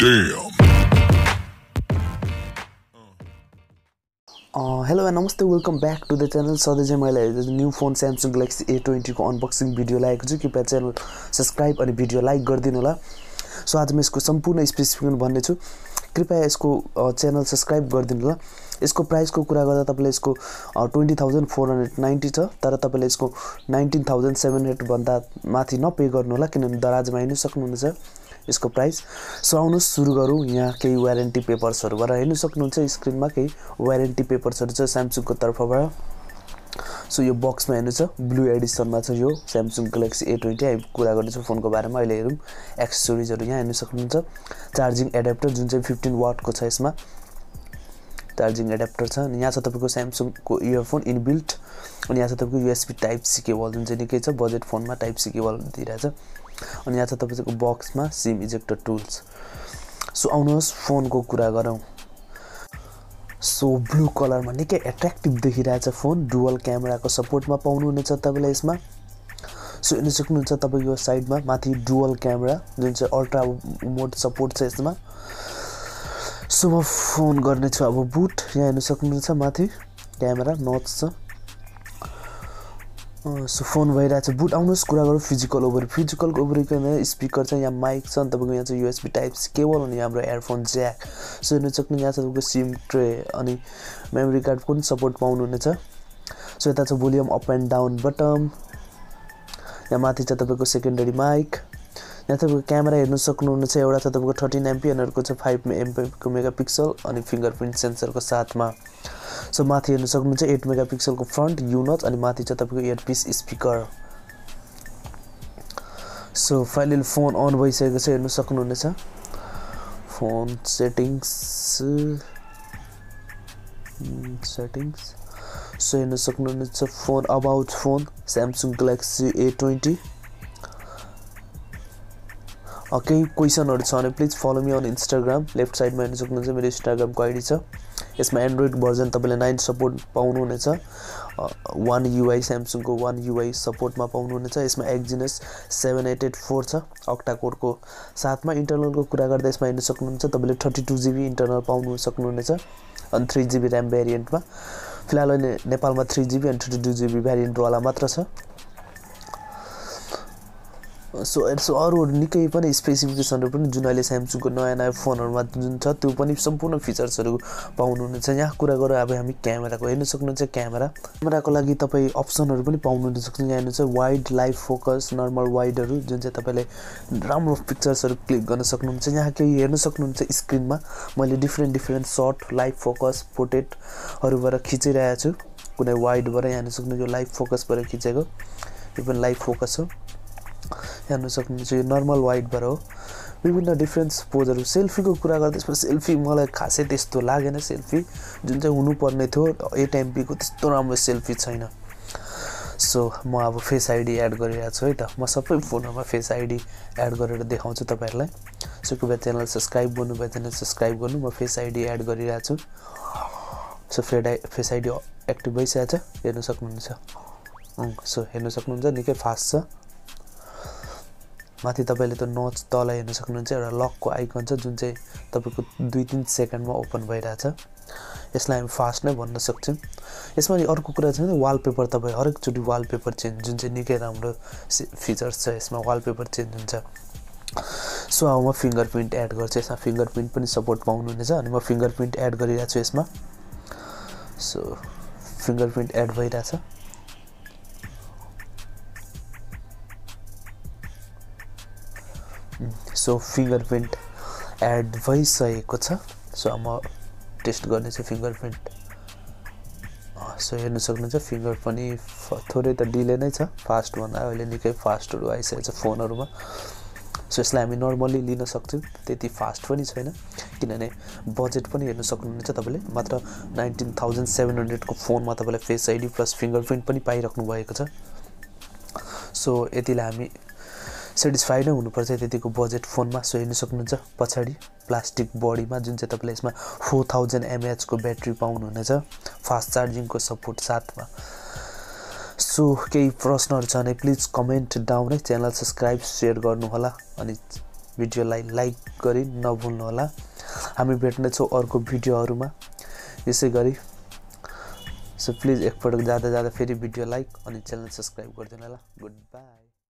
Hello नमस्ते welcome back to the channel सधैँ चाहिँ मैले new phone Samsung Galaxy A ट्वेन्टीको unboxing video लगाएको छु कृपया च्यानल सब्सक्राइब अनि भिडियो लाइक गरिदिनु होला सो आज म यसको सम्पूर्ण स्पेसिफिकेसन भन्ने छु कृपया यसको च्यानल सब्सक्राइब गरिदिनु होला यसको प्राइसको कुरा गर्दा तपाईँले यसको twenty thousand four hundred ninety छ तर तपाईँले यसको नाइन्टिन थाउजन्ड सेभेन हन्ड्रेडभन्दा माथि नपे गर्नु होला किनभने दराजमा हेर्नु सक्नुहुनेछ यसको प्राइस सो आउनुहोस् सुरु गरौँ। यहाँ केही वारेन्टी पेपर्सहरूबाट हेर्नु सक्नुहुन्छ स्क्रिनमा केही वारेन्टी पेपर्सहरू छ स्यामसङको तर्फबाट। सो यो बक्समा हेर्नु छ ब्लु एडिसनमा छ यो स्यामसङ ग्यालेक्सी ए ट्वेन्टी हामी कुरा गर्दैछौँ फोनको बारेमा अहिले हेरौँ। एक्सेसोरिजहरू यहाँ हेर्नु सक्नुहुन्छ। चार्जिङ एडाप्टर जुन चाहिँ फिफ्टिन वाटको छ यसमा। चार्जिङ एडाप्टर छ। अनि यहाँ छ तपाईँको स्यामसङको इयरफोन इनबिल्ट अनि यहाँ छ तपाईँको युएसबी टाइप सी केबल जुन चाहिँ निकै छ बजेट फोनमा टाइप सी केबल दिइरहेछ। अनि यहाँ छ तपाईँको बक्समा सिम इजेक्टर टुल्स सो आउनुहोस् फोनको कुरा गरौँ। सो ब्लू कलरमा निकै एट्र्याक्टिभ देखिरहेछ फोन डुवल क्यामेराको सपोर्टमा पाउनुहुनेछ तपाईँलाई यसमा। सो हेर्नु सक्नुहुन्छ तपाईँको साइडमा माथि डुवल क्यामेरा जुन चाहिँ अल्ट्रा मोड सपोर्ट छ यसमा। सो म फोन गर्नेछु अब बुट यहाँ हेर्नु सक्नुहुन्छ माथि क्यामेरा नच छ। सो फोन भइरहेको छ बुट आउनुहोस् कुरा गरौँ फिजिकल ओभर फिजिकल ओभरिकन स्पिकर छ यहाँ माइक छ अनि तपाईँको यहाँ चाहिँ युएसबी टाइप केबल अनि हाम्रो एयरफोन ज्याक सो हेर्नु सक्नु यहाँ छ तपाईँको सिम ट्रे अनि मेमोरी कार्ड पनि सपोर्ट पाउनुहुनेछ। सो यता छ volume up and down button यहाँ माथि छ तपाईँको सेकेन्डरी माइक यहाँ तपाईँको क्यामेरा हेर्नु सक्नुहुनेछ एउटा छ तपाईँको थर्टिन एमपी अर्को छ फाइभ एमपीको मेगा पिक्सल अनि फिङ्गर प्रिन्ट सेन्सरको साथमा। सो माथि हेर्नु सक्नुहुन्छ एट मेगा पिक्सलको फ्रन्ट युनच अनि माथि छ तपाईँको earpiece speaker. So final phone on भइसकेको छ हेर्नु सक्नुहुनेछ। फोन सेटिङ्स सेटिङ्स सो हेर्नु सक्नुहुनेछ phone about phone Samsung Galaxy A twenty केही क्वेसनहरू छ भने please follow me on Instagram. Left साइडमा हेर्नु सक्नुहुन्छ मेरो इन्स्टाग्रामको आइडी छ। यसमा एन्ड्रोइड भर्जन तपाईँले नाइन सपोर्ट पाउनुहुनेछ। वान युआई स्यामसङको वान युआई सपोर्टमा पाउनुहुनेछ। यसमा Exynos seven eight eight four छ अक्टा कोडको साथमा इन्टरनलको कुरा गर्दा यसमा हेर्नु सक्नुहुन्छ। तपाईँले थर्टी टू जिबी इन्टरनल पाउनु सक्नुहुनेछ अनि थ्री जिबी ऱ्याम भेरिएन्टमा फिलहाल अहिले नेपालमा थ्री जिबी अनि थर्टी टू जिबी भेरिएन्टवाला मात्र छ। सो सो अरू निकै पनि स्पेसिफिकेसनहरू पनि जुन अहिले स्यामसङको नयाँ नयाँ फोनहरूमा जुन छ त्यो पनि सम्पूर्ण फिचर्सहरू पाउनुहुनेछ। यहाँ कुरा गरौँ अब हामी क्यामेराको। हेर्नु सक्नुहुन्छ क्यामेरा। क्यामेराको लागि तपाईँ अप्सनहरू पनि पाउनु सक्नुहुन्छ यहाँ हेर्नु चाहिँ वाइड लाइभ फोकस नर्मल वाइडहरू जुन चाहिँ तपाईँले राम्रो पिक्चर्सहरू क्लिक गर्न सक्नुहुन्छ। यहाँ केही हेर्नु सक्नुहुन्छ स्क्रिनमा मैले different different shot live focus पोर्ट्रेटहरूबाट खिचिरहेको छु कुनै वाइडबाट यहाँ हेर्नु सक्नुहुन्छ यो लाइभ फोकसबाट खिचेको। यो पनि लाइभ फोकस हो। हेर्नु सक्नुहुन्छ यो नर्मल वाइटबाट हो। विभिन्न डिफ्रेन्स पोजहरू सेल्फीको कुरा गर्दा यसमा सेल्फी मलाई खासै त्यस्तो लागेन। सेल्फी जुन चाहिँ हुनुपर्ने थियो एट एमपीको त्यस्तो राम्रो सेल्फी छैन। सो म अब फेस आइडी एड गरिरहेको छु है त। म सबै फोनहरूमा फेस आइडी एड गरेर देखाउँछु तपाईँहरूलाई। सो कृपया च्यानल सब्सक्राइब गर्नुभयो भने सब्सक्राइब गर्नु। म फेस आइडी एड गरिरहेको छु। सो फेड फेस आइडी एक्टिभ भइसकेको छ। हेर्नु सक्नुहुन्छ। सो हेर्नु सक्नुहुन्छ। निकै फास्ट छ। माथि तपाईँले त्यो नच तल हेर्न सक्नुहुन्छ एउटा लकको आइकन छ जुन चाहिँ तपाईँको दुई तिन सेकेन्डमा ओपन भइरहेछ। यसलाई हामी फास्ट नै भन्न सक्छौँ। यसमा अर्को कुरा छ भने वालपेपर तपाईँ हरेकचोटि वालपेपर चेन्ज जुन चाहिँ निकै राम्रो फिचर्स छ यसमा वालपेपर चेन्ज हुन्छ। सो अब म फिङ्गर प्रिन्ट एड गर्छु। यसमा फिङ्गर प्रिन्ट पनि सपोर्ट पाउनुहुनेछ अनि म फिङ्गर प्रिन्ट एड गरिरहेको छु यसमा। सो फिङ्गर प्रिन्ट एड भइरहेछ। सो फिङ्गर प्रिन्ट एड भइसकेको छ। सो म टेस्ट गर्नेछु फिङ्गर प्रिन्ट सो हेर्नु सक्नुहुन्छ फिङ्गर पनि थोरै त डिले नै छ। फास्ट भन्दा अहिले निकै फास्टहरू आइसकेको छ फोनहरूमा। सो यसलाई हामी नर्मल्ली लिन सक्छौँ त्यति फास्ट पनि छैन। किनभने बजेट पनि हेर्नु सक्नुहुनेछ तपाईँले। मात्र नाइन्टिन थाउजन्ड सेभेन हन्ड्रेडको फोनमा तपाईँलाई face ID plus fingerprint पनि पाइराख्नु भएको छ। सो यतिलाई हामी सेटिस्फाई नै हुनुपर्छ त्यतिको बजेट फोनमा सो हेर्नु सक्नुहुन्छ। पछाडि प्लास्टिक बडीमा जुन चाहिँ तपाईँले यसमा फोर थाउजन्ड एमएचको ब्याट्री पाउनुहुनेछ फास्ट चार्जिङको सपोर्ट साथमा। सो केही प्रश्नहरू छ भने प्लिज कमेन्ट डाउन है च्यानल सब्सक्राइब सेयर गर्नुहोला अनि भिडियोलाई लाइक गरी नभुल्नुहोला। हामी भेट्नेछौँ अर्को भिडियोहरूमा। यसै गरी। सो प्लिज एकपटक जाँदा जाँदा फेरि भिडियो लाइक अनि च्यानल सब्सक्राइब गरिदिनु होला गुड बाई